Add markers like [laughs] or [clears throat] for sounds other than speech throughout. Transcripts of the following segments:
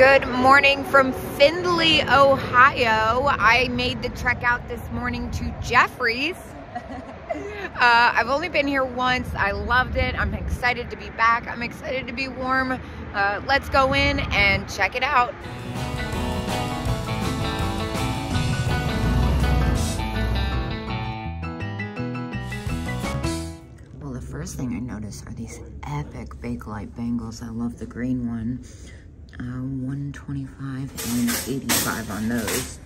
Good morning from Findlay, Ohio. I made the trek out this morning to Jeffrey's. [laughs] Uh, I've only been here once. I loved it. I'm excited to be back. I'm excited to be warm. Uh, let's go in and check it out. Well, the first thing I noticed are these epic Bakelite bangles. I love the green one. Uh, 125 and 85 on those.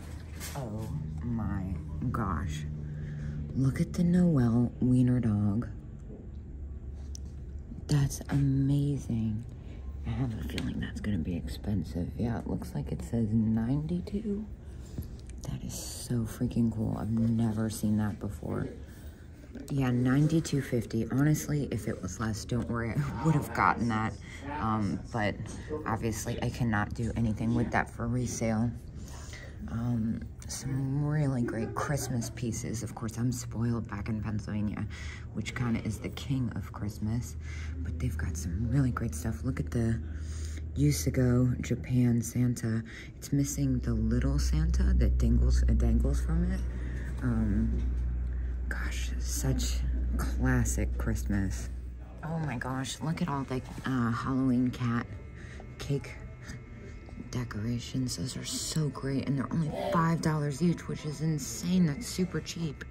Oh my gosh. Look at the Noel Wiener dog. That's amazing. I have a feeling that's going to be expensive. Yeah, it looks like it says 92. That is so freaking cool. I've never seen that before. Yeah, 92.50. Honestly, if it was less, don't worry, I would have gotten that. Um, but obviously, I cannot do anything with that for resale. Um, some really great Christmas pieces. Of course, I'm spoiled back in Pennsylvania, which kind of is the king of Christmas. But they've got some really great stuff. Look at the Yusago Japan Santa. It's missing the little Santa that dangles, uh, dangles from it. Um, gosh, such classic Christmas. Oh my gosh, look at all the uh, Halloween cat cake decorations. Those are so great, and they're only $5 each, which is insane. That's super cheap.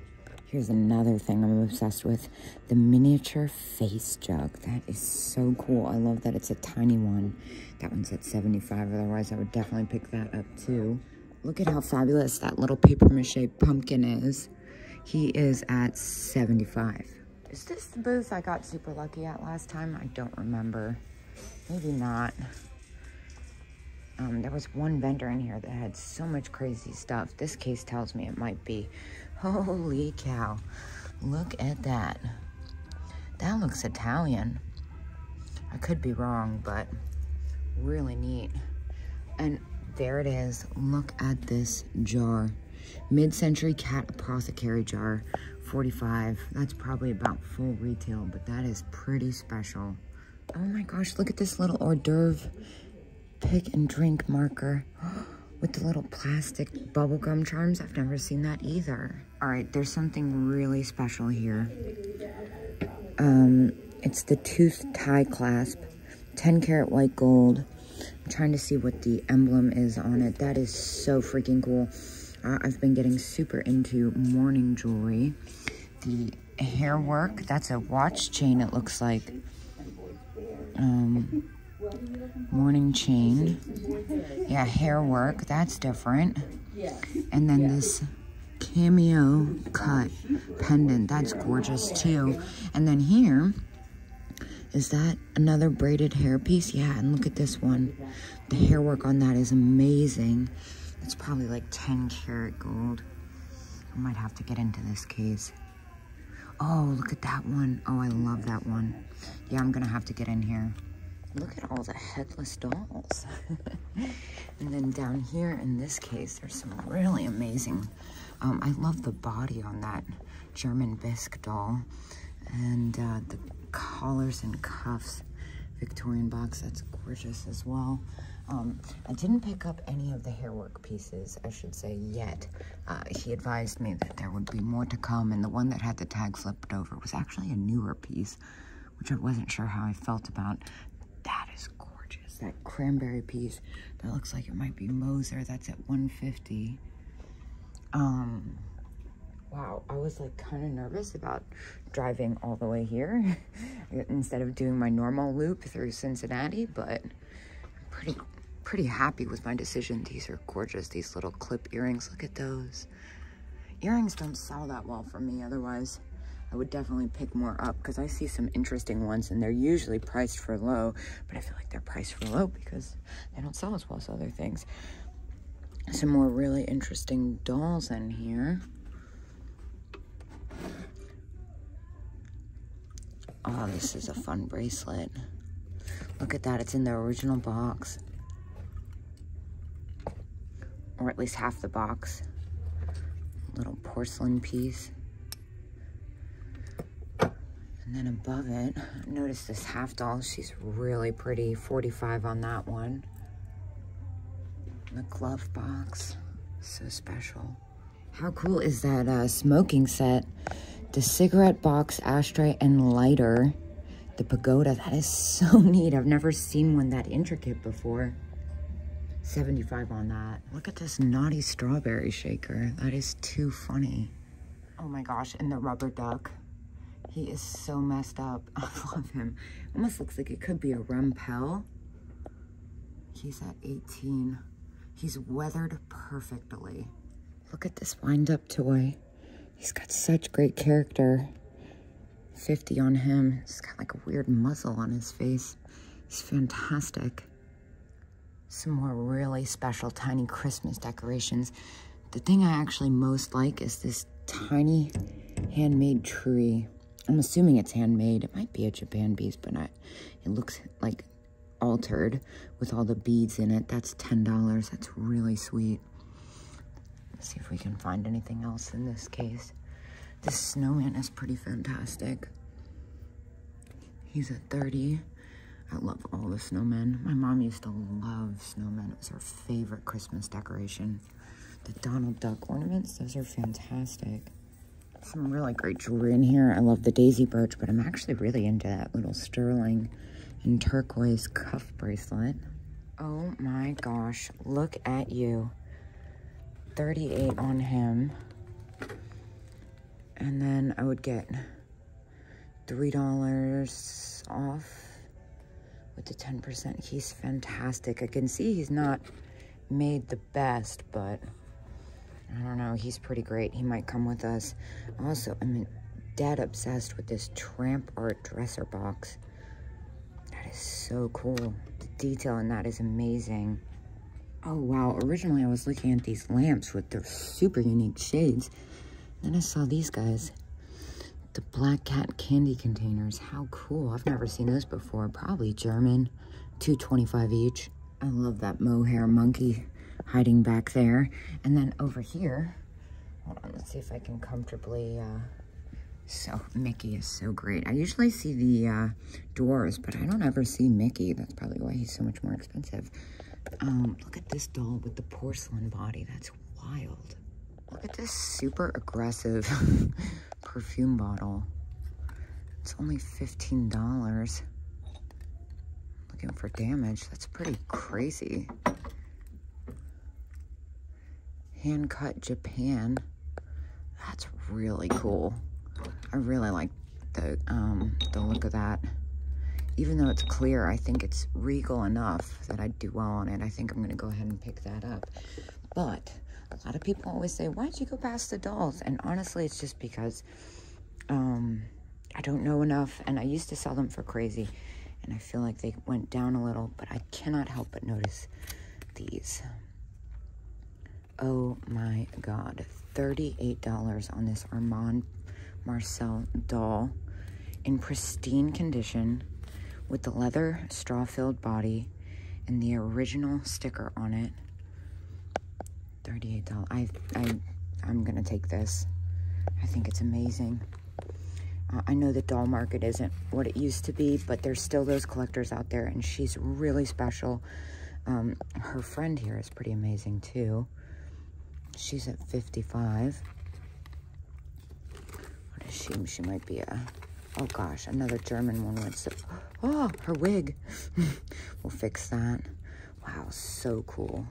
Here's another thing I'm obsessed with. The miniature face jug. That is so cool. I love that it's a tiny one. That one's at 75 otherwise I would definitely pick that up too. Look at how fabulous that little paper mache pumpkin is. He is at 75. Is this the booth I got super lucky at last time? I don't remember. Maybe not. Um, there was one vendor in here that had so much crazy stuff. This case tells me it might be. [laughs] Holy cow. Look at that. That looks Italian. I could be wrong, but really neat. And there it is. Look at this jar. Mid-century cat apothecary jar. 45. That's probably about full retail, but that is pretty special. Oh my gosh, look at this little hors d'oeuvre pick and drink marker [gasps] with the little plastic bubblegum charms. I've never seen that either. All right, there's something really special here. Um, it's the tooth tie clasp, 10 karat white gold. I'm trying to see what the emblem is on it. That is so freaking cool. Uh, I've been getting super into mourning jewelry. The hair work, that's a watch chain it looks like. Um, mourning chain. Yeah, hair work, that's different. And then this cameo cut pendant, that's gorgeous too. And then here, is that another braided hair piece? Yeah, and look at this one. The hair work on that is amazing. It's probably like 10 karat gold. I might have to get into this case. Oh, look at that one. Oh, I love that one. Yeah, I'm gonna have to get in here. Look at all the headless dolls. [laughs] and then down here in this case, there's some really amazing. Um, I love the body on that German bisque doll. And uh, the collars and cuffs. Victorian box, that's gorgeous as well. Um, I didn't pick up any of the hairwork pieces, I should say, yet. Uh, he advised me that there would be more to come, and the one that had the tag flipped over was actually a newer piece, which I wasn't sure how I felt about. That is gorgeous. That cranberry piece that looks like it might be Moser. That's at 150. Um, wow, I was like kind of nervous about driving all the way here [laughs] instead of doing my normal loop through Cincinnati, but pretty pretty happy with my decision. These are gorgeous, these little clip earrings. Look at those. Earrings don't sell that well for me otherwise. I would definitely pick more up because I see some interesting ones and they're usually priced for low, but I feel like they're priced for low because they don't sell as well as other things. Some more really interesting dolls in here. Oh, this is a fun bracelet. Look at that, it's in the original box. Or at least half the box. Little porcelain piece. And then above it, notice this half doll. She's really pretty. 45 on that one. The glove box, so special. How cool is that uh, smoking set? The cigarette box, ashtray, and lighter. The pagoda, that is so [laughs] neat. I've never seen one that intricate before. 75 on that. Look at this naughty strawberry shaker. That is too funny. Oh my gosh, and the rubber duck. He is so messed up. [laughs] I love him. Almost looks like it could be a Rempel. He's at 18. He's weathered perfectly. Look at this wind-up toy. He's got such great character. 50 on him. He's got like a weird muzzle on his face. He's fantastic. Some more really special tiny Christmas decorations. The thing I actually most like is this tiny handmade tree. I'm assuming it's handmade. It might be a Japan Bees, but not. It looks like altered with all the beads in it. That's $10. That's really sweet. Let's see if we can find anything else in this case. This snowman is pretty fantastic. He's at 30. I love all the snowmen. My mom used to love snowmen. It was her favorite Christmas decoration. The Donald Duck ornaments, those are fantastic. Some really great jewelry in here. I love the daisy brooch, but I'm actually really into that little sterling and turquoise cuff bracelet. Oh my gosh, look at you. 38 on him. And then I would get $3 off with the 10%. He's fantastic. I can see he's not made the best, but I don't know. He's pretty great. He might come with us. Also, I'm dead obsessed with this tramp art dresser box. That is so cool. The detail in that is amazing. Oh, wow. Originally, I was looking at these lamps with their super unique shades. Then I saw these guys. The Black Cat candy containers. How cool. I've never seen those before. Probably German. 225 each. I love that mohair monkey hiding back there. And then over here, hold on, let's see if I can comfortably, uh, so Mickey is so great. I usually see the uh, doors, but I don't ever see Mickey. That's probably why he's so much more expensive. Um, look at this doll with the porcelain body. That's wild. Look at this super aggressive [laughs] perfume bottle. It's only $15. Looking for damage. That's pretty crazy. Hand cut Japan. That's really cool. I really like the um, the look of that. Even though it's clear, I think it's regal enough that I'd do well on it. I think I'm going to go ahead and pick that up. But a lot of people always say, why'd you go past the dolls? And honestly, it's just because um, I don't know enough. And I used to sell them for crazy. And I feel like they went down a little. But I cannot help but notice these. Oh my God. $38 on this Armand Marseille doll in pristine condition with the leather straw-filled body and the original sticker on it. $38. I, I, I'm going to take this. I think it's amazing. Uh, I know the doll market isn't what it used to be, but there's still those collectors out there, and she's really special. Um, her friend here is pretty amazing, too. She's at 55. What is she? She might be a... Oh, gosh, another German one. What's [gasps] it? Oh, her wig. [laughs] we'll fix that. Wow, so cool.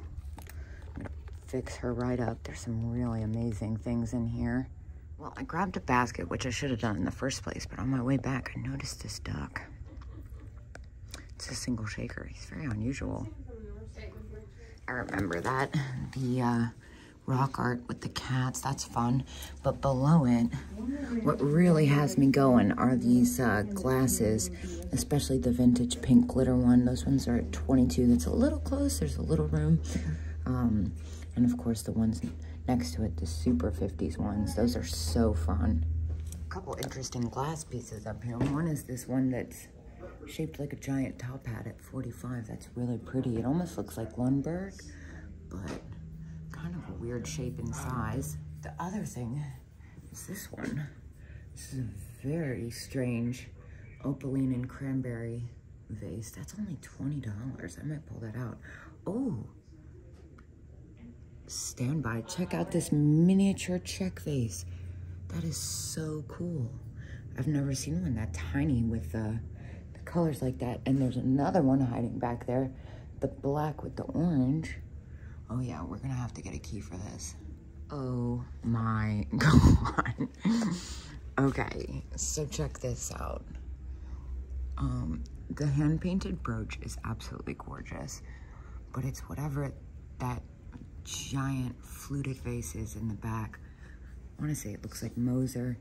Fix her right up. There's some really amazing things in here. Well, I grabbed a basket, which I should have done in the first place, but on my way back, I noticed this duck. It's a single shaker. He's very unusual. I remember that. The, uh, rock art with the cats. That's fun. But below it, what really has me going are these uh, glasses, especially the vintage pink glitter one. Those ones are at 22. That's a little close. There's a little room. Um, and of course, the ones next to it, the super 50s ones. Those are so fun. A couple interesting glass pieces up here. One is this one that's shaped like a giant top hat at 45. That's really pretty. It almost looks like Lundberg, but kind of a weird shape and size. The other thing is this one. This is a very strange opaline and cranberry vase. That's only $20. I might pull that out. Oh, stand by. Check out this miniature Czech vase. That is so cool. I've never seen one that tiny with uh, the colors like that. And there's another one hiding back there. The black with the orange. Oh yeah, we're gonna have to get a key for this. Oh my [laughs] God. okay, so check this out. Um, the hand-painted brooch is absolutely gorgeous, but it's whatever that giant fluted vase is in the back. I want to say it looks like Moser.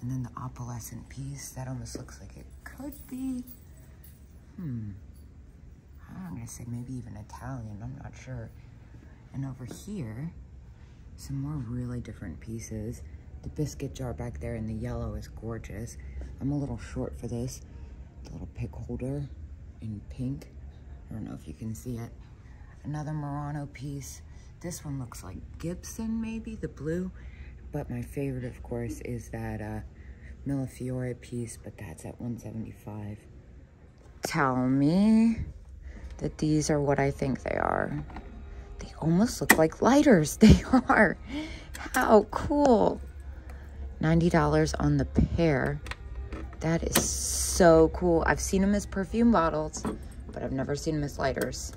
And then the opalescent piece, that almost looks like it could be, hmm, I'm going to say maybe even Italian, I'm not sure. And over here, some more really different pieces. The biscuit jar back there in the yellow is gorgeous. I'm a little short for this. The little pick holder in pink. I don't know if you can see it. Another Murano piece. This one looks like Gibson, maybe, the blue. But my favorite, of course, is that uh, Millefiori piece, but that's at 175 Tell me that these are what I think they are. They almost look like lighters. [laughs] They are. How cool. $90 on the pair. That is so cool. I've seen them as perfume bottles, but I've never seen them as lighters.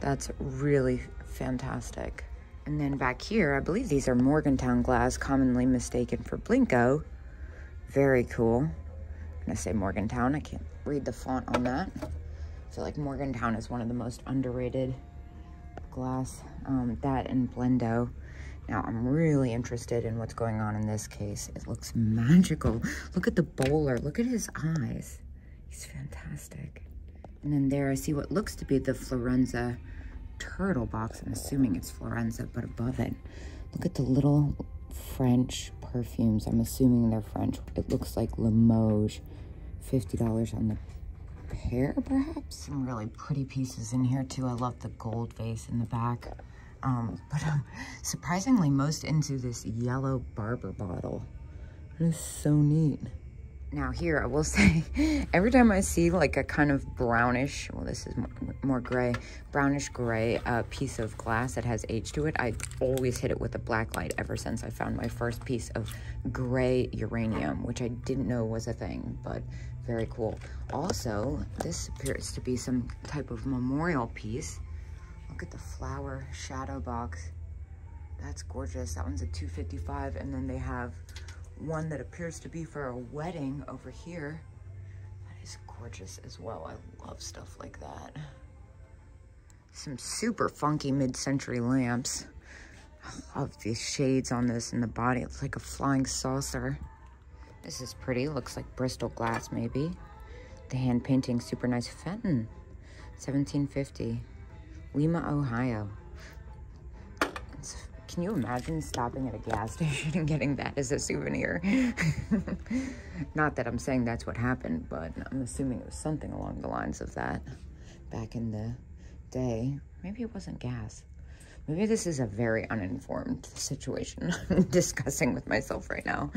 That's really fantastic. And then back here, I believe these are Morgantown glass, commonly mistaken for Blenko. Very cool. I'm gonna say Morgantown. I can't read the font on that. I feel like Morgantown is one of the most underrated glass. Um, that and Blendo. Now, I'm really interested in what's going on in this case. It looks magical. Look at the bowler. Look at his eyes. He's fantastic. And then there I see what looks to be the Florenza turtle box. I'm assuming it's Florenza, but above it, look at the little French perfumes. I'm assuming they're French. It looks like Limoges. $50 on the pair, perhaps? Some really pretty pieces in here, too. I love the gold vase in the back. Um, but I'm surprisingly most into this yellow barber bottle. It is so neat. Now here, I will [laughs] say, every time I see like a kind of brownish, well, this is more, more gray, brownish gray uh, piece of glass that has age to it, I always hit it with a black light ever since I found my first piece of gray uranium, which I didn't know was a thing, but very cool. Also, this appears to be some type of memorial piece. Look at the flower shadow box. That's gorgeous. That one's a 255 and then they have one that appears to be for a wedding over here. That is gorgeous as well. I love stuff like that. Some super funky mid-century lamps. I love these shades on this and the body. It's like a flying saucer. This is pretty. Looks like Bristol glass, maybe. The hand painting, super nice. Fenton, 1750. Lima, Ohio. Can you imagine stopping at a gas [laughs] station and getting that as a souvenir? [laughs] Not that I'm saying that's what happened, but I'm assuming it was something along the lines of that back in the day. Maybe it wasn't gas. Maybe this is a very uninformed situation [laughs] I'm discussing with myself right now.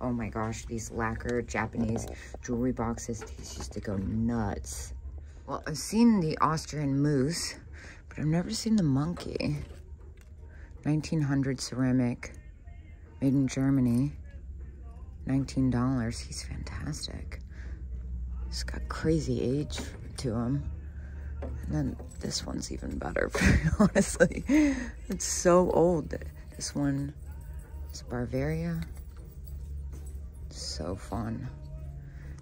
Oh my gosh, these lacquer Japanese jewelry boxes, these used to go nuts. Well, I've seen the Austrian moose, but I've never seen the monkey. 1900 ceramic, made in Germany. $19. He's fantastic. He's got crazy age to him. And then this one's even better, [laughs] honestly. It's so old. This one is Bavaria. So fun.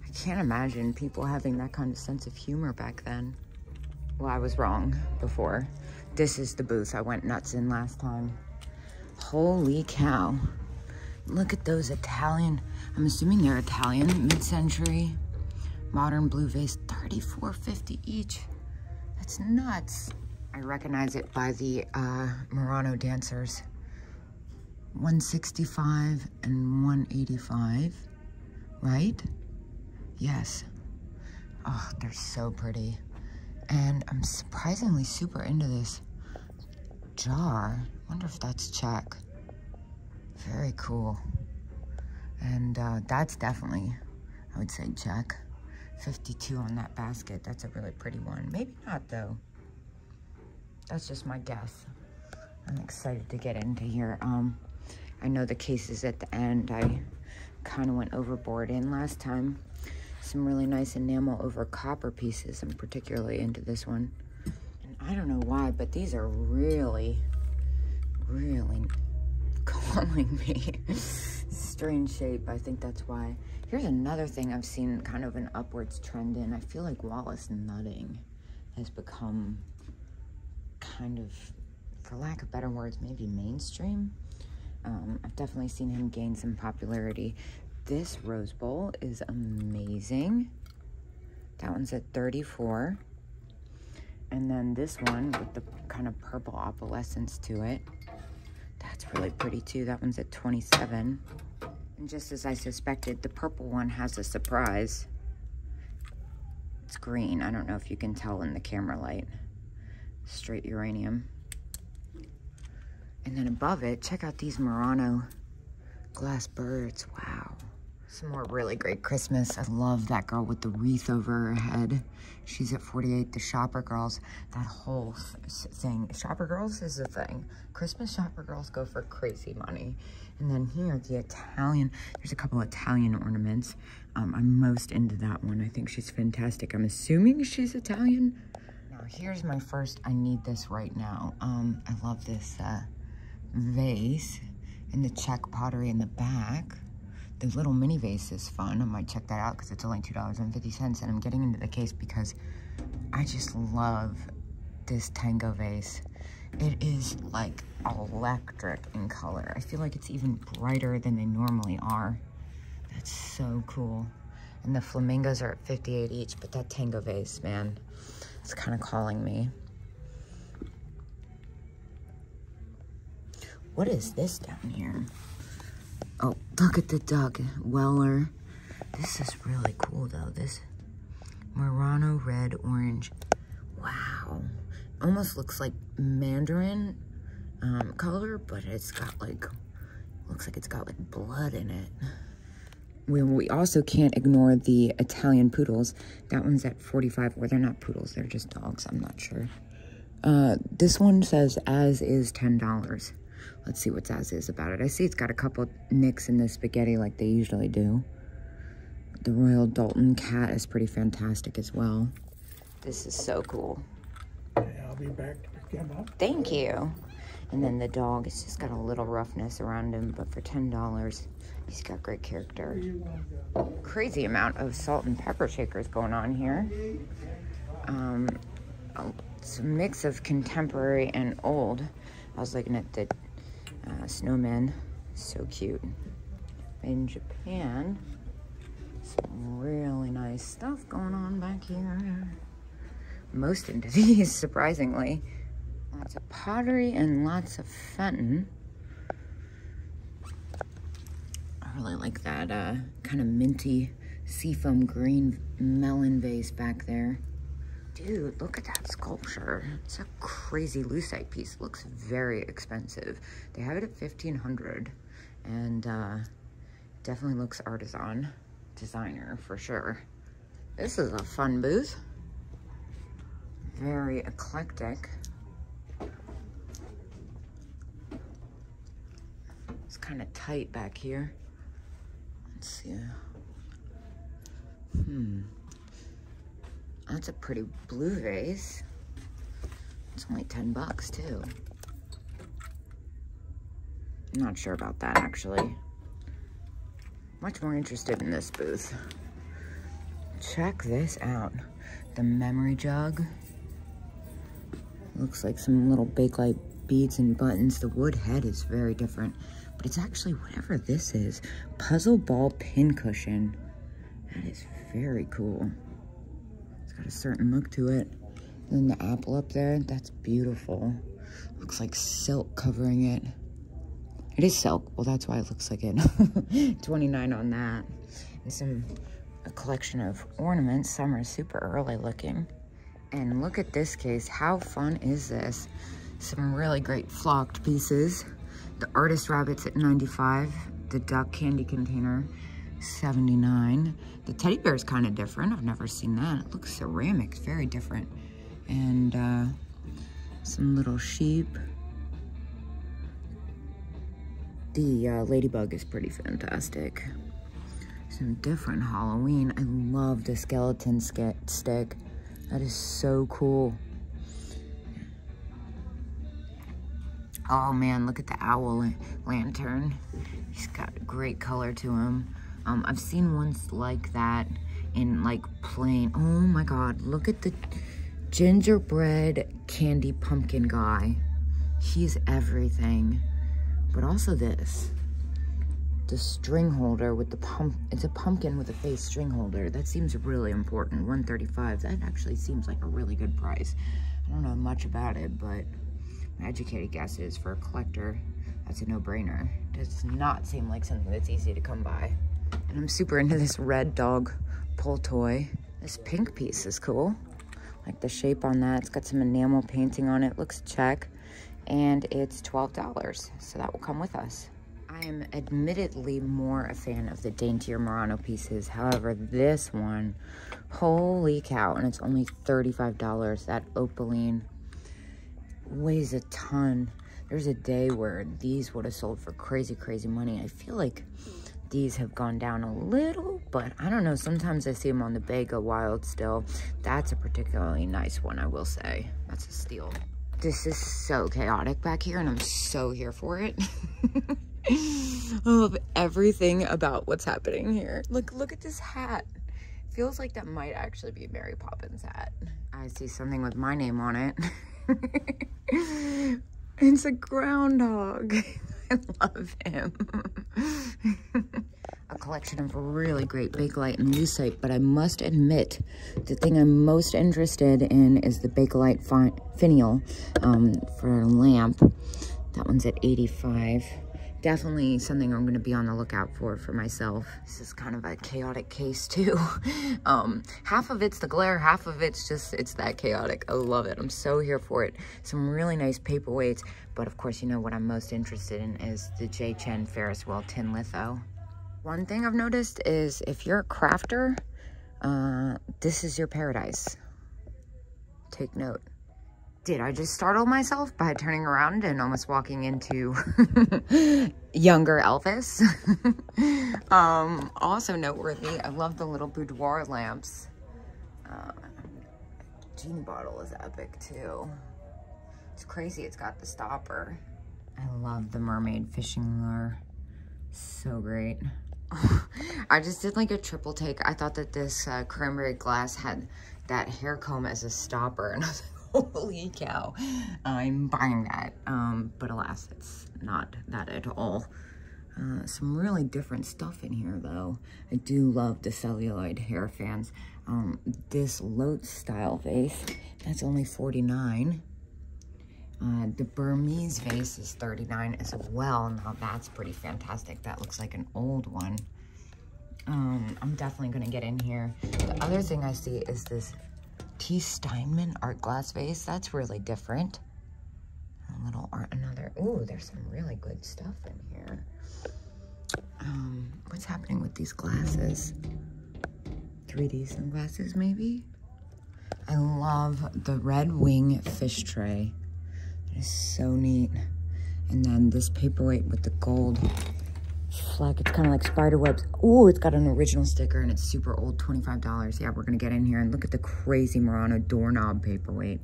I can't imagine people having that kind of sense of humor back then. Well, I was wrong before. This is the booth I went nuts in last time. Holy cow. Look at those Italian, I'm assuming they're Italian, mid-century, modern blue vase, 34.50 each. That's nuts. I recognize it by the uh, Murano dancers. 165 and 185, right? Yes. Oh, they're so pretty. And I'm surprisingly super into this jar. wonder if that's Czech. Very cool. And uh, that's definitely, I would say Czech. 52 on that basket. That's a really pretty one. Maybe not though. That's just my guess. I'm excited to get into here. Um, I know the cases at the end. I kind of went overboard in last time. Some really nice enamel over copper pieces. I'm particularly into this one. And I don't know why, but these are really, really [laughs] calling me. Strange shape. I think that's why. Here's another thing I've seen kind of an upwards trend in. I feel like Wallace nutting has become kind of, for lack of better words, maybe mainstream. Um, I've definitely seen him gain some popularity. This rose bowl is amazing. That one's at 34. And then this one with the kind of purple opalescence to it. That's really pretty too. That one's at 27. And just as I suspected, the purple one has a surprise. It's green. I don't know if you can tell in the camera light. Straight uranium. And then above it, check out these Murano glass birds. Wow. Some more really great Christmas. I love that girl with the wreath over her head. She's at 48. The Shopper Girls, that whole thing. Shopper Girls is a thing. Christmas Shopper Girls go for crazy money. And then here, the Italian, there's a couple Italian ornaments. Um, I'm most into that one. I think she's fantastic. I'm assuming she's Italian. Now, here's my first, I need this right now. Um, I love this uh, vase and the Czech pottery in the back. The little mini vase is fun. I might check that out because it's only $2.50 and I'm getting into the case because I just love this tango vase. It is like electric in color. I feel like it's even brighter than they normally are. That's so cool. And the flamingos are at 58 each, but that tango vase, man, it's kind of calling me. What is this down here? Oh, look at the duck. Weller. This is really cool, though. This Murano red orange. Wow. Almost looks like mandarin um, color, but it's got like, looks like it's got like blood in it. We, we also can't ignore the Italian poodles. That one's at 45, or they're not poodles, they're just dogs, I'm not sure. Uh, this one says as is $10. Let's see what Zaz is about it. I see it's got a couple nicks in the spaghetti like they usually do. The Royal Doulton cat is pretty fantastic as well. This is so cool. I'll be back to pick him up. Thank you. And then the dog, it's just got a little roughness around him, but for $10, he's got great character. Crazy amount of salt and pepper shakers going on here. Um, it's a mix of contemporary and old. I was looking at the uh, snowman. So cute. In Japan. Some really nice stuff going on back here. Most into [laughs] these, surprisingly. Lots of pottery and lots of Fenton. I really like that uh, kind of minty seafoam green melon vase back there. Dude, look at that sculpture. It's a crazy lucite piece. Looks very expensive. They have it at 1500 and uh, definitely looks artisan designer for sure. This is a fun booth. Very eclectic. It's kind of tight back here. Let's see. Hmm. That's a pretty blue vase. It's only 10 bucks too. I'm not sure about that actually. Much more interested in this booth. Check this out. The memory jug. Looks like some little Bakelite beads and buttons. The wood head is very different, but it's actually whatever this is. Puzzle ball pin cushion. That is very cool. It's got a certain look to it. And the apple up there, that's beautiful. Looks like silk covering it. It is silk. Well, that's why it looks like it. [laughs] 29 on that. And some, a collection of ornaments. Some are super early looking. And look at this case. How fun is this? Some really great flocked pieces. The artist rabbits at 95. The duck candy container 79. The teddy bear is kind of different. I've never seen that. It looks ceramic. It's very different. And uh, some little sheep. The uh, ladybug is pretty fantastic. Some different Halloween. I love the skeleton stick. That is so cool. Oh man, look at the owl lantern. He's got great color to him. Um, I've seen ones like that in like plain. Oh my God, look at the gingerbread candy pumpkin guy. He's everything. But also this, the string holder with the pump, it's a pumpkin with a face string holder. That seems really important, 135 That actually seems like a really good price. I don't know much about it, but my educated guess is for a collector, that's a no-brainer. Does not seem like something that's easy to come by. And I'm super into this red dog pull toy. This pink piece is cool. Like the shape on that. It's got some enamel painting on it. Looks Czech. And it's $12. So that will come with us. I am admittedly more a fan of the daintier Murano pieces. However, this one, holy cow, and it's only $35. That opaline weighs a ton. There's a day where these would have sold for crazy, crazy money. I feel like these have gone down a little, but I don't know. Sometimes I see them on the Bega Wild still. That's a particularly nice one, I will say. That's a steal. This is so chaotic back here, and I'm so here for it. [laughs] I love everything about what's happening here. Look, look at this hat. Feels like that might actually be Mary Poppins hat. I see something with my name on it. [laughs] it's a groundhog. [laughs] [laughs] Love him. [laughs] a collection of really great Bakelite and Lucite, but I must admit, the thing I'm most interested in is the Bakelite finial um, for a lamp. That one's at 85 definitely something I'm going to be on the lookout for for myself. This is kind of a chaotic case too. [laughs] um, half of it's the glare, half of it's just, it's that chaotic. I love it. I'm so here for it. Some really nice paperweights, but of course, you know what I'm most interested in is the J. Chein Ferris Wheel Tin Litho. One thing I've noticed is if you're a crafter, uh, this is your paradise. Take note did I just startle myself by turning around and almost walking into [laughs] younger Elvis? [laughs] um, also noteworthy, I love the little boudoir lamps. Uh, bottle is epic too. It's crazy, it's got the stopper. I love the mermaid fishing lure. So great. [laughs] I just did like a triple take. I thought that this uh, cranberry glass had that hair comb as a stopper and I was holy cow, I'm buying that. Um, but alas, it's not that at all. Uh, some really different stuff in here though. I do love the celluloid hair fans. Um, this Loetz style vase, that's only 49. Uh, the Burmese vase is 39 as well. Now that's pretty fantastic. That looks like an old one. Um, I'm definitely going to get in here. The other thing I see is this T. Steinman art glass vase. That's really different. A little art, another. Ooh, there's some really good stuff in here. Um, what's happening with these glasses? 3D sunglasses, maybe? I love the red wing fish tray. It is so neat. And then this paperweight with the gold flag. It's kind of like spider webs. Oh, it's got an original sticker and it's super old, $25. Yeah, we're going to get in here and look at the crazy Murano doorknob paperweight.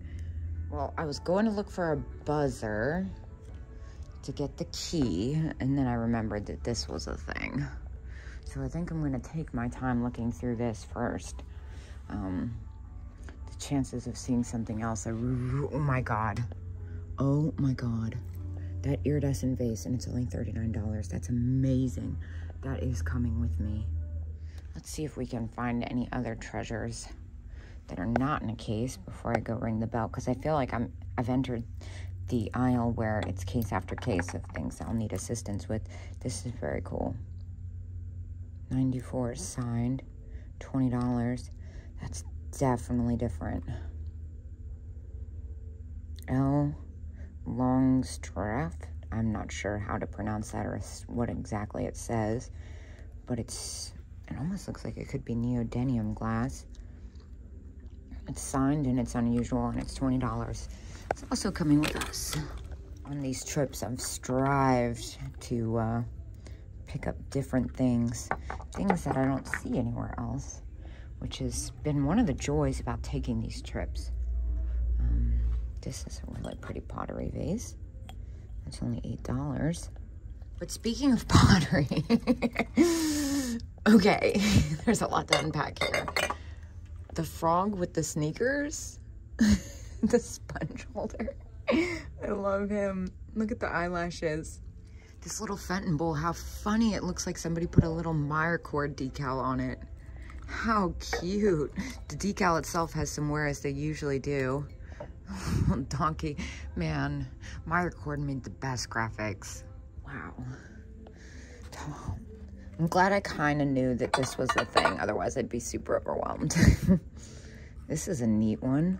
Well, I was going to look for a buzzer to get the key, and then I remembered that this was a thing. So I think I'm going to take my time looking through this first. Um, the chances of seeing something else oh my God. Oh my God that iridescent vase and it's only $39. That's amazing. That is coming with me. Let's see if we can find any other treasures that are not in a case before I go ring the bell because I feel like I'm I've entered the aisle where it's case after case of things I'll need assistance with. This is very cool. 94 signed, $20. That's definitely different. L Longstreth. I'm not sure how to pronounce that or what exactly it says, but it's it almost looks like it could be neodymium glass. It's signed and it's unusual and it's $20. It's also coming with us. On these trips, I've strived to uh, pick up different things, things that I don't see anywhere else, which has been one of the joys about taking these trips. This is a really pretty pottery vase. It's only $8. But speaking of [laughs] pottery, [laughs] okay, [laughs] there's a lot to unpack here. The frog with the sneakers, the sponge holder. I love him. Look at the eyelashes. This little Fenton bowl, how funny. It looks like somebody put a little Meyercord decal on it. How cute. The decal itself has some wear as they usually do. [laughs] Donkey, man, Meyercord made the best graphics. Wow. I'm glad I kind of knew that this was the thing. Otherwise, I'd be super overwhelmed. [laughs] this is a neat one.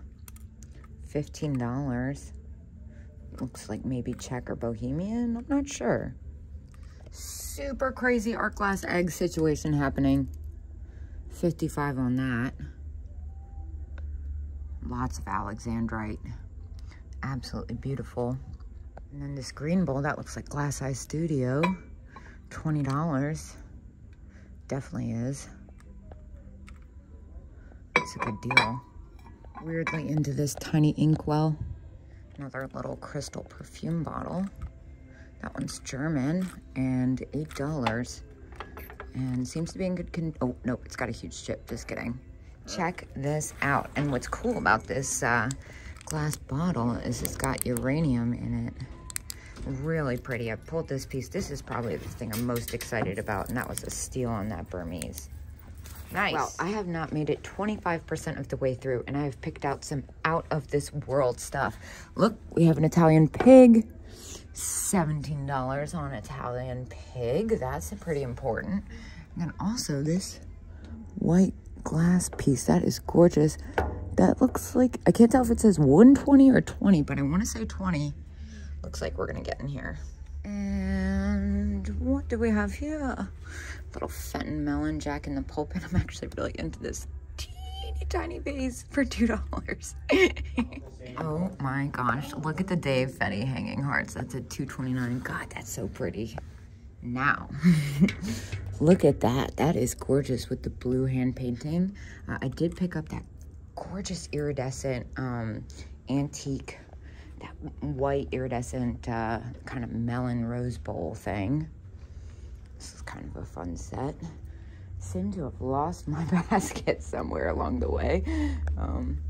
$15. Looks like maybe Czech or Bohemian. I'm not sure. Super crazy art glass egg situation happening. 55 on that. Lots of Alexandrite. Absolutely beautiful. And then this green bowl, that looks like Glass Eye Studio. $20. Definitely is. It's a good deal. Weirdly into this tiny inkwell. Another little crystal perfume bottle. That one's German and $8. And seems to be in good con- Oh, no, it's got a huge chip. Just kidding. Check this out. And what's cool about this uh, glass bottle is it's got uranium in it. Really pretty. I pulled this piece. This is probably the thing I'm most excited about, and that was a steal on that Burmese. Nice. Well, I have not made it 25% of the way through, and I have picked out some out of this world stuff. Look, we have an Italian pig. $17 on Italian pig. That's pretty important. And then also this white glass piece. That is gorgeous. That looks like, I can't tell if it says 120 or 20, but I want to say 20. Looks like we're going to get in here. And what do we have here? Little Fenton melon jack in the pulpit. [laughs] I'm actually really into this teeny tiny vase for $2. [laughs] oh my gosh. Look at the Dave Fetty hanging hearts. That's at 229 God, that's so pretty. Now, [laughs] look at that. That is gorgeous with the blue hand painting. Uh, I did pick up that gorgeous iridescent um, antique, that white iridescent uh, kind of melon rose bowl thing. This is kind of a fun set. Seem to have lost my [laughs] basket somewhere along the way. Um,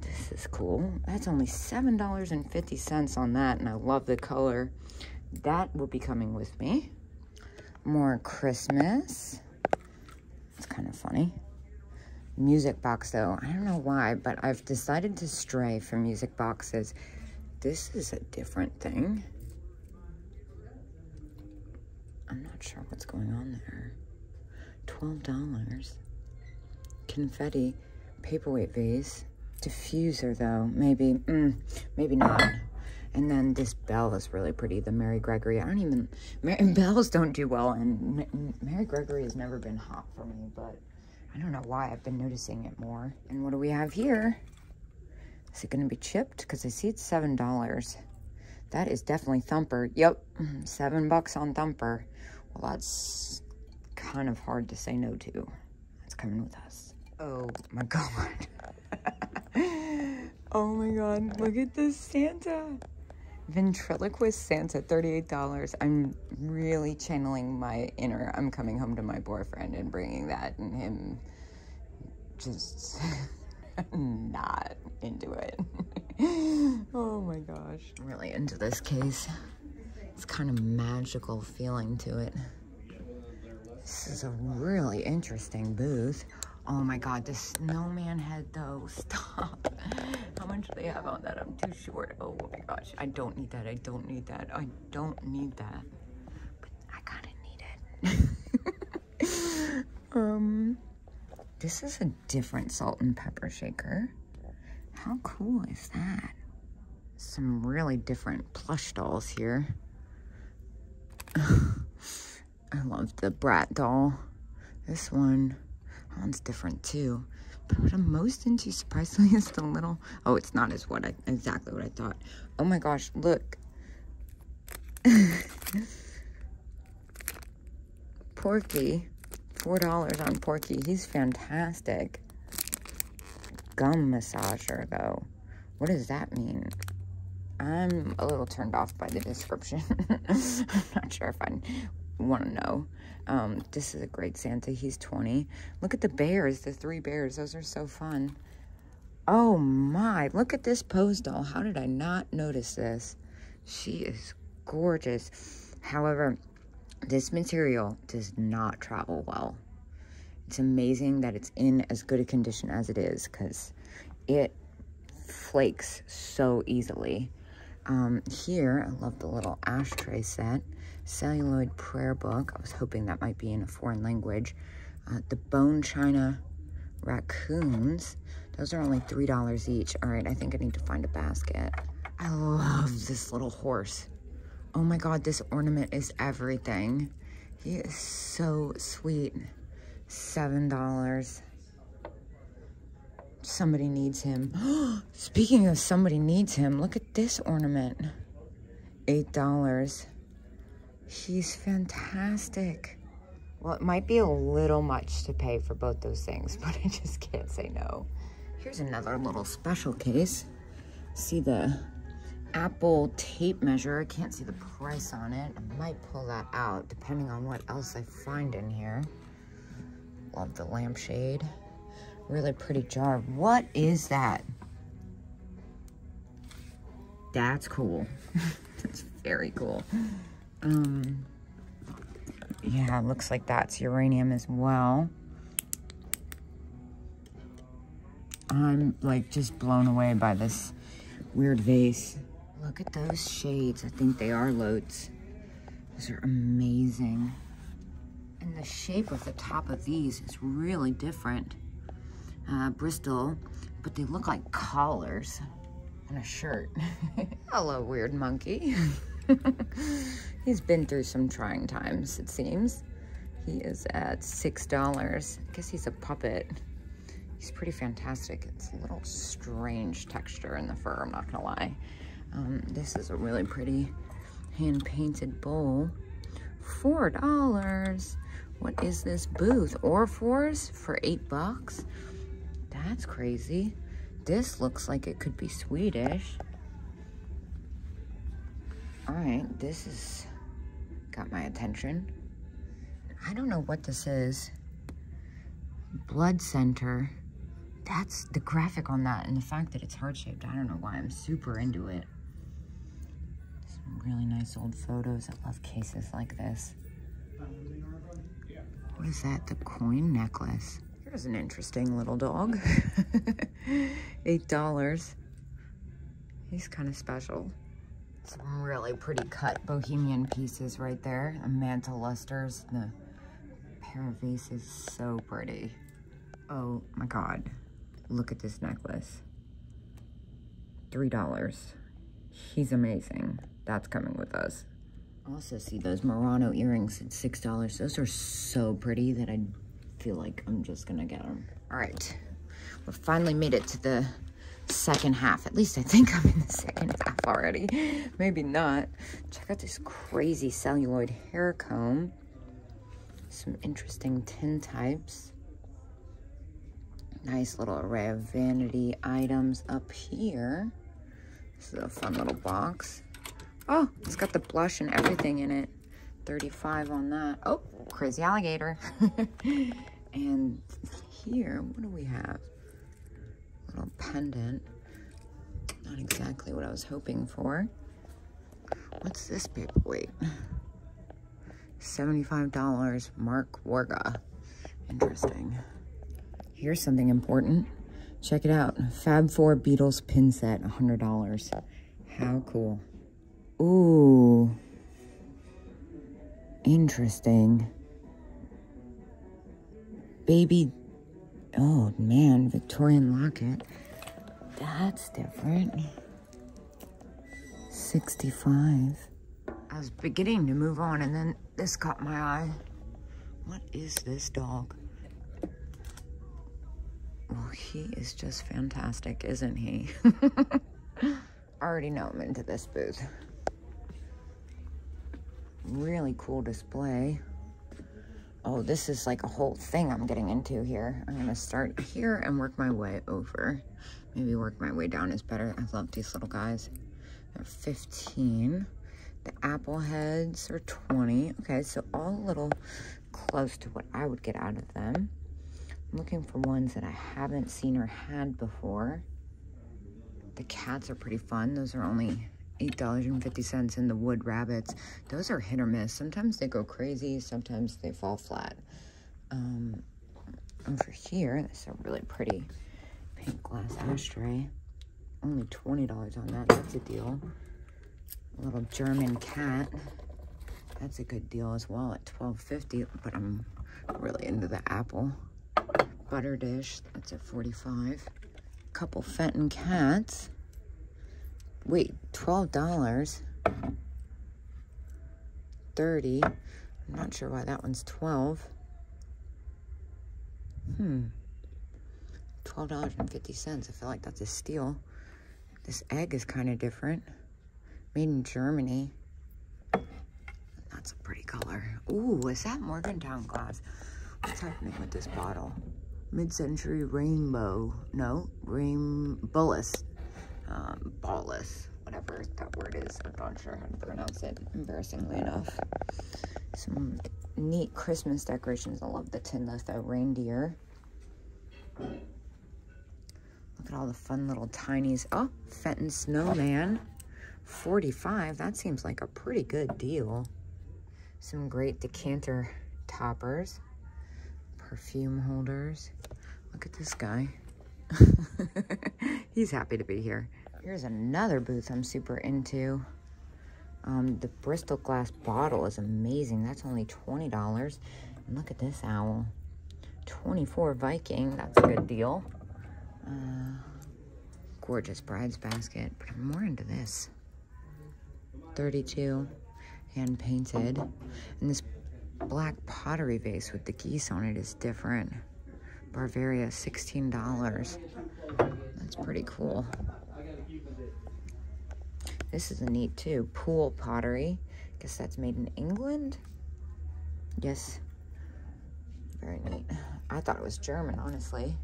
this is cool. That's only $7.50 on that, and I love the color. That will be coming with me. More Christmas. It's kind of funny. Music box, though. I don't know why, but I've decided to stray from music boxes. This is a different thing. I'm not sure what's going on there. $12. Confetti paperweight vase. Diffuser, though. Maybe, mm, maybe not. And then this bell is really pretty, the Mary Gregory. I don't even, Mary, bells don't do well, and Mary Gregory has never been hot for me, but I don't know why I've been noticing it more. And what do we have here? Is it going to be chipped? Because I see it's $7. That is definitely Thumper. Yep, [clears throat] seven bucks on Thumper. Well, that's kind of hard to say no to. That's coming with us. Oh my [laughs] God. [laughs] oh my God, look at this Santa. Ventriloquist Santa, $38. I'm really channeling my inner, I'm coming home to my boyfriend and bringing that and him just [laughs] not into it. [laughs] oh my gosh. I'm really into this case. It's kind of magical feeling to it. This is a really interesting booth. Oh my god, the snowman head though. [laughs] Stop. How much they have on that? I'm too short. Oh, oh my gosh. I don't need that. I don't need that. I don't need that. But I kind of need it. [laughs] um, this is a different salt and pepper shaker. How cool is that? Some really different plush dolls here. [laughs] I love the Brat doll. This one that one's different too. But what I'm most into, surprisingly, is the little, oh, it's not as what I, exactly what I thought. Oh my gosh, look. [laughs] Porky. $4 on Porky. He's fantastic. Gum massager, though. What does that mean? I'm a little turned off by the description. [laughs] I'm not sure if I want to know. Um, this is a great Santa. He's 20. Look at the bears, the three bears. Those are so fun. Oh my, look at this pose doll. How did I not notice this? She is gorgeous. However, this material does not travel well. It's amazing that it's in as good a condition as it is because it flakes so easily. Um, here, I love the little ashtray set. Celluloid prayer book. I was hoping that might be in a foreign language. Uh, the bone china raccoons. Those are only $3 each. All right, I think I need to find a basket. I love this little horse. Oh my God, this ornament is everything. He is so sweet. $7. Somebody needs him. [gasps] Speaking of somebody needs him, look at this ornament. $8. He's fantastic. Well, it might be a little much to pay for both those things, [laughs] but I just can't say no. Here's another little special case. See the Apple tape measure. I can't see the price on it. I might pull that out depending on what else I find in here. Love the lampshade. Really pretty jar. What is that? That's cool. [laughs] That's very cool. Um, yeah, looks like that's uranium as well. I'm like just blown away by this weird vase. Look at those shades. I think they are Loetz. Those are amazing. And the shape of the top of these is really different. Uh, Bristol, but they look like collars on a shirt. [laughs] Hello, weird monkey. [laughs] [laughs] He's been through some trying times, it seems. He is at $6. I guess he's a puppet. He's pretty fantastic. It's a little strange texture in the fur, I'm not gonna lie. Um, this is a really pretty hand-painted bowl. $4. What is this booth? Orrefors for eight bucks? That's crazy. This looks like it could be Swedish. All right, this is got my attention. I don't know what this is. Blood center. That's the graphic on that and the fact that it's heart-shaped. I don't know why I'm super into it. Some really nice old photos. I love cases like this. What is that? The coin necklace. Here's an interesting little dog. [laughs] Eight dollars. He's kind of special. Some really pretty cut bohemian pieces right there. A mantle lusters. The pair of vases, so pretty. Oh my God. Look at this necklace. Three dollars. He's amazing. That's coming with us. Also see those Murano earrings at six dollars. Those are so pretty that I feel like I'm just gonna get them. All right, we finally made it to the second half. At least I think I'm in the second half already. [laughs] Maybe not. Check out this crazy celluloid hair comb. Some interesting tin types. Nice little array of vanity items up here. This is a fun little box. Oh, it's got the blush and everything in it. 35 on that. Oh, crazy alligator. [laughs] and here, what do we have? Little pendant. Not exactly what I was hoping for. What's this paperweight? $75, Mark Warga. Interesting. Here's something important. Check it out. Fab 4 Beatles pin set, $100. How cool. Ooh. Interesting. Baby. Oh, man. Victorian locket. That's different. 65. I was beginning to move on, and then this caught my eye. What is this dog? Oh, he is just fantastic, isn't he? [laughs] I already know I'm into this booth. Really cool display. Oh, this is like a whole thing I'm getting into here. I'm gonna start here and work my way over. Maybe work my way down is better. I love these little guys. They're 15. The apple heads are 20. Okay, so all a little close to what I would get out of them. I'm looking for ones that I haven't seen or had before. The cats are pretty fun. Those are only $8.50 in the wood rabbits. Those are hit or miss. Sometimes they go crazy, sometimes they fall flat. Um, over here, this is a really pretty pink glass ashtray. Only $20 on that. That's a deal. A little German cat. That's a good deal as well at $12.50, but I'm really into the apple. Butter dish, that's at 45 Couple Fenton cats. Wait, $12. 30 I'm not sure why that one's 12 Hmm. $12.50. I feel like that's a steal. This egg is kind of different. Made in Germany. That's a pretty color. Ooh, is that Morgantown glass? What's happening with this bottle? Mid-century rainbow. No, rain bullus. Um, ballus. Whatever that word is. I'm not sure how to pronounce it, embarrassingly enough. Some neat Christmas decorations. I love the tin litho reindeer. Look at all the fun little tinies. Oh, Fenton Snowman. 45 That seems like a pretty good deal. Some great decanter toppers. Perfume holders. Look at this guy. [laughs] He's happy to be here. Here's another booth I'm super into. Um, the Bristol glass bottle is amazing. That's only $20. And look at this owl. 24 Viking. That's a good deal. Uh, gorgeous bride's basket. But I'm more into this. 32 hand painted. And this black pottery vase with the geese on it is different. Bavaria, $16. That's pretty cool. This is a neat too. Poole pottery. Guess that's made in England. Yes. Very neat. I thought it was German, honestly,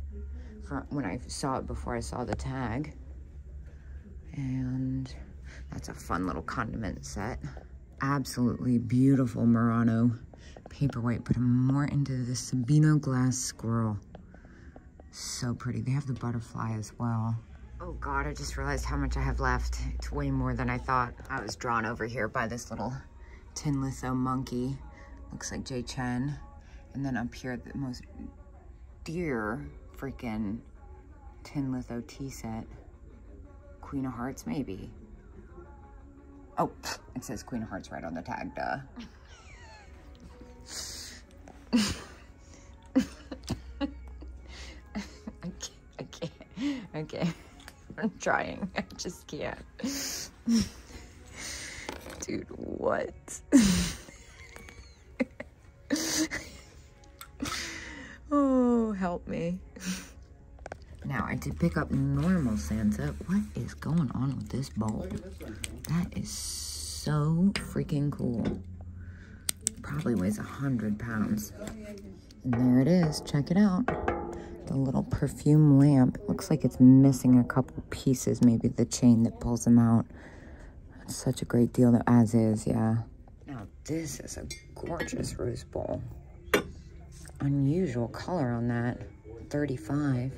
from when I saw it before I saw the tag. And that's a fun little condiment set. Absolutely beautiful Murano paperweight, but I'm more into the Sabino glass squirrel. So pretty. They have the butterfly as well. Oh God, I just realized how much I have left. It's way more than I thought. I was drawn over here by this little tin litho monkey. Looks like J. Chein. And then up here, the most dear freaking tin litho tea set. Queen of Hearts, maybe. Oh, it says Queen of Hearts right on the tag, duh. [laughs] I'm [laughs] trying. I just can't. [laughs] Dude, what? [laughs] oh, help me. Now, I did pick up normal Santa. What is going on with this bowl? That is so freaking cool. Probably weighs a hundred pounds. And there it is. Check it out the little perfume lamp. It looks like it's missing a couple pieces, maybe the chain that pulls them out. It's such a great deal, though. as is, yeah. Now, this is a gorgeous rose bowl. Unusual color on that. 35.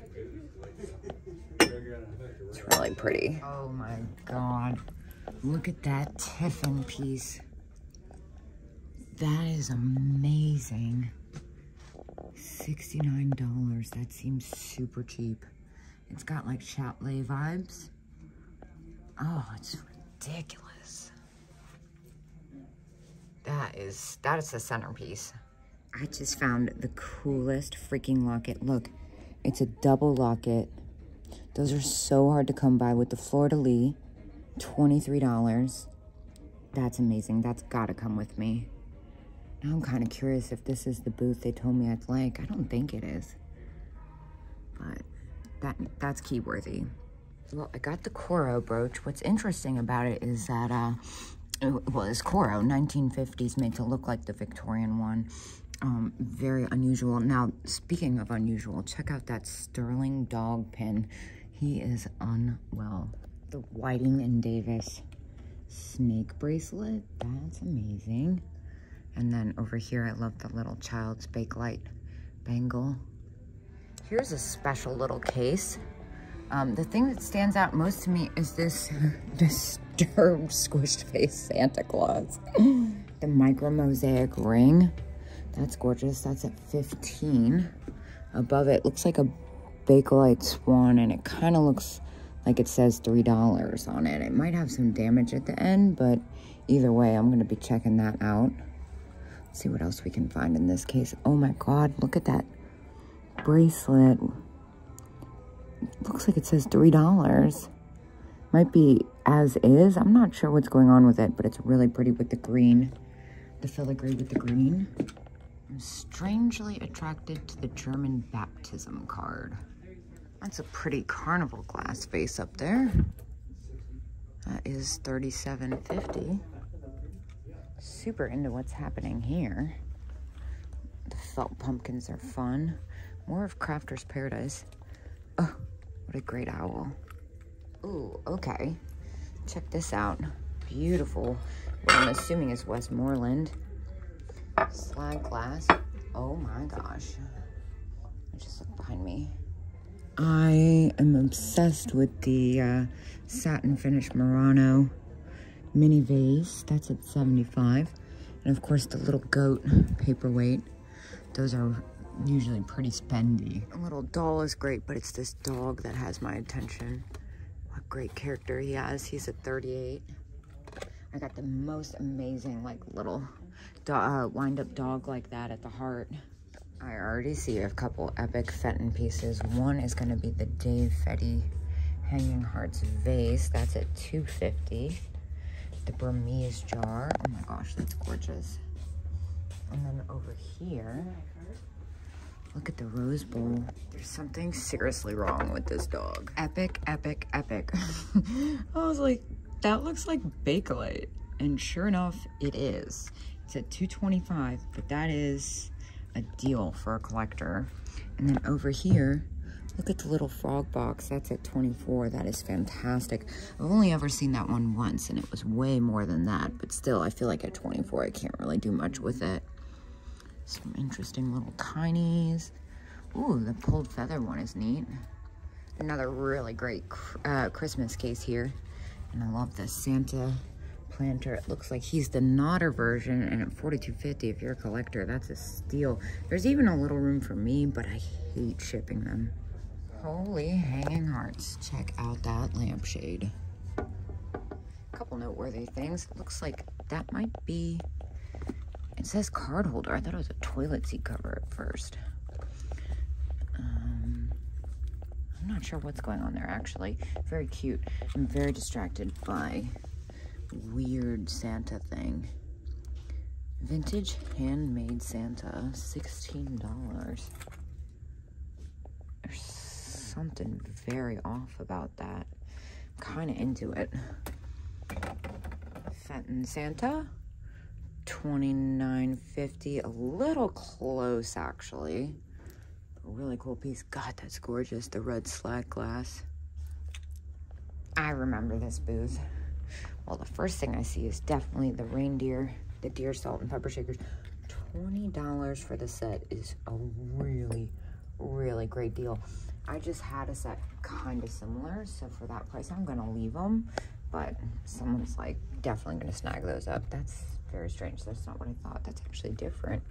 It's really pretty. Oh my god. Look at that Tiffin piece. That is amazing. $69. That seems super cheap. It's got like Chatelet vibes. Oh, it's ridiculous. That is, that is the centerpiece. I just found the coolest freaking locket. Look, it's a double locket. Those are so hard to come by with the fleur-de-lis. $23. That's amazing. That's gotta come with me. Now I'm kind of curious if this is the booth they told me I'd like. I don't think it is. But that that's key worthy. Well, I got the Coro brooch. What's interesting about it is that, uh, well, it's Coro, 1950s, made to look like the Victorian one. Um, very unusual. Now, speaking of unusual, check out that sterling dog pin. He is unwell. The Whiting and Davis snake bracelet. That's amazing. And then over here, I love the little child's Bakelite bangle. Here's a special little case. Um, the thing that stands out most to me is this [laughs] disturbed [laughs] squished face Santa Claus. [laughs] the micro mosaic ring. That's gorgeous. That's at 15. Above it looks like a Bakelite swan and it kind of looks like it says $3 on it. It might have some damage at the end, but either way, I'm going to be checking that out. See what else we can find in this case. Oh my God, look at that bracelet. Looks like it says $3. Might be as is. I'm not sure what's going on with it, but it's really pretty with the green. The filigree with the green. I'm strangely attracted to the German baptism card. That's a pretty carnival glass vase up there. That is 37.50. Super into what's happening here. The felt pumpkins are fun. More of Crafter's Paradise. Oh, what a great owl. Ooh, okay. Check this out. Beautiful. What I'm assuming is Westmoreland. Slag glass. Oh my gosh. I just look behind me. I am obsessed with the uh, satin finish Murano mini vase. That's at 75. And of course the little goat paperweight. Those are usually pretty spendy. A little doll is great, but it's this dog that has my attention. What great character he has. He's at 38. I got the most amazing like little uh, wind up dog like that at the heart. I already see a couple epic Fenton pieces. One is going to be the Dave Fetty Hanging Hearts vase. That's at 250 The Burmese jar. Oh my gosh, that's gorgeous. And then over here, look at the Rose Bowl. There's something seriously wrong with this dog. Epic, epic, epic. [laughs] I was like, that looks like Bakelite. And sure enough, it is. It's at 225 but that is a deal for a collector. And then over here, look at the little frog box. That's at 24. That is fantastic. I've only ever seen that one once, and it was way more than that. But still, I feel like at 24, I can't really do much with it. Some interesting little tinies. Ooh, the pulled feather one is neat. Another really great uh, Christmas case here. And I love the Santa planter. It looks like he's the Nodder version, and at 42.50, if you're a collector, that's a steal. There's even a little room for me, but I hate shipping them. Holy hanging hearts. Check out that lampshade. A couple noteworthy things. Looks like that might be, it says card holder. I thought it was a toilet seat cover at first. Um, I'm not sure what's going on there, actually. Very cute. I'm very distracted by weird Santa thing. Vintage handmade Santa, $16. Something very off about that. kind of into it. Fenton Santa, $29.50. A little close, actually. A really cool piece. God, that's gorgeous. The red slag glass. I remember this booth. Well, the first thing I see is definitely the reindeer, the deer salt and pepper shakers. $20 for the set is a really, really great deal. I just had a set kind of similar, so for that price, I'm gonna leave them. But someone's like, definitely gonna snag those up. That's very strange. That's not what I thought. That's actually different.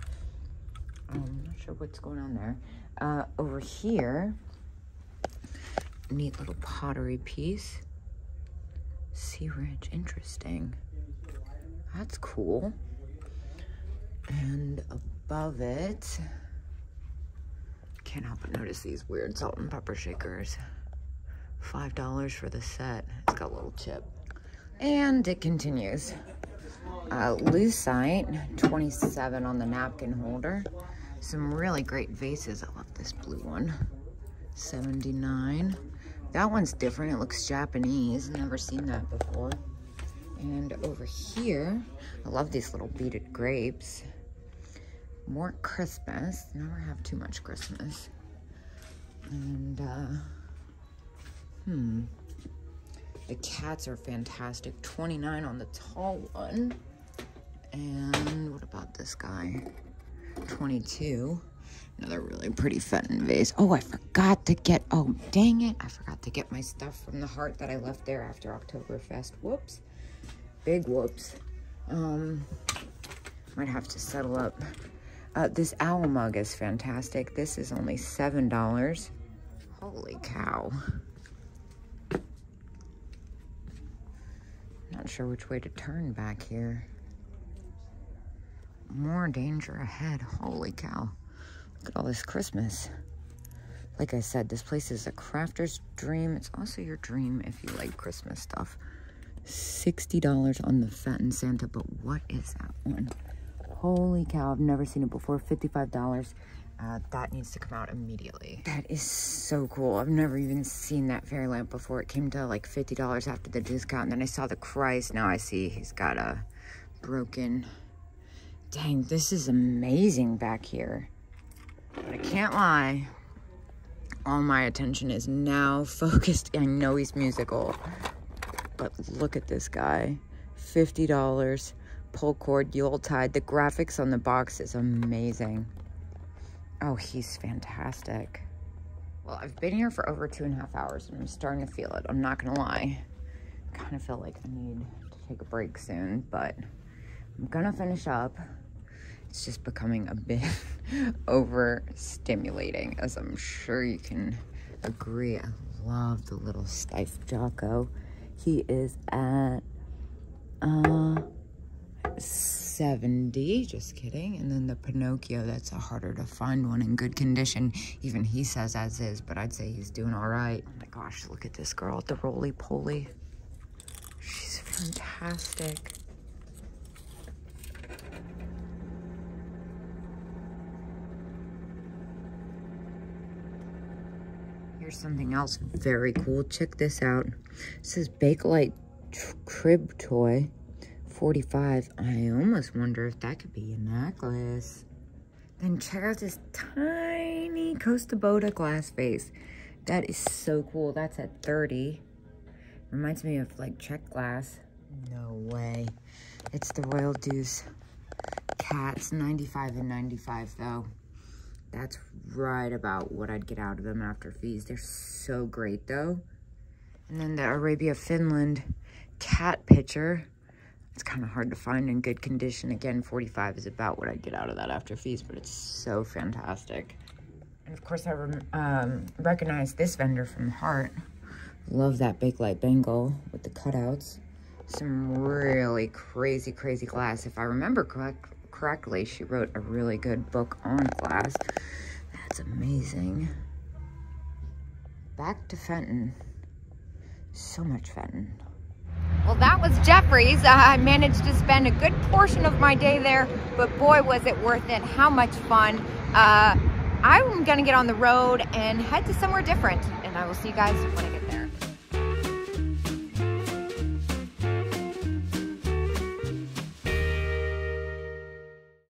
I'm not sure what's going on there. Uh, over here, neat little pottery piece. Sea Ridge, interesting. That's cool. And above it, can't help but notice these weird salt and pepper shakers. $5 for the set. It's got a little chip. And it continues. Uh, lucite, 27 on the napkin holder. Some really great vases. I love this blue one. 79 That one's different. It looks Japanese. Never seen that before. And over here, I love these little beaded grapes. More Christmas. Never have too much Christmas. And, uh, hmm. The cats are fantastic. 29 on the tall one. And what about this guy? 22. Another really pretty Fenton vase. Oh, I forgot to get, oh, dang it. I forgot to get my stuff from the heart that I left there after Oktoberfest. Whoops. Big whoops. Um, might have to settle up. Uh, this owl mug is fantastic. This is only $7. Holy cow. Not sure which way to turn back here. More danger ahead. Holy cow. Look at all this Christmas. Like I said, this place is a crafter's dream. It's also your dream if you like Christmas stuff. $60 on the Fat and Santa, but what is that one? Holy cow, I've never seen it before. $55. Uh, that needs to come out immediately. That is so cool. I've never even seen that fairy lamp before. It came to like $50 after the discount. And then I saw the Christ. Now I see he's got a broken... Dang, this is amazing back here. But I can't lie. All my attention is now [laughs] focused. I know he's musical. But look at this guy. $50. Pull cord, Yuletide. The graphics on the box is amazing. Oh, he's fantastic. Well, I've been here for over two and a half hours and I'm starting to feel it. I'm not gonna lie. I kind of feel like I need to take a break soon, but I'm gonna finish up. It's just becoming a bit [laughs] overstimulating, as I'm sure you can agree. I love the little Steiff Jocko. He is at uh 70 just kidding. And then the pinocchio that's a harder to find one in good condition. Even he says as is but i'd say he's doing all right. Oh my gosh look at this girl at the roly-poly. She's fantastic. Here's something else very cool. Check this out. It says bakelite crib toy 45 I almost wonder if that could be a necklace. Then check out this tiny Kosta Boda glass vase. That is so cool. That's at 30. Reminds me of like Czech glass. No way. It's the Royal Dux cats. 95 and 95 though. That's right about what I'd get out of them after fees. They're so great though. And then the Arabia Finland cat picture. It's kind of hard to find in good condition. Again, 45 is about what I get out of that after fees, but it's so fantastic. And of course, I um, recognize this vendor from Heart. Love that Bakelite Bangle with the cutouts. Some really crazy, crazy glass. If I remember correct, correctly, she wrote a really good book on glass. That's amazing. Back to Fenton. So much Fenton. Well, that was Jeffrey's. Uh, I managed to spend a good portion of my day there, but boy, was it worth it. How much fun. Uh, I'm gonna get on the road and head to somewhere different, and I will see you guys when I get there.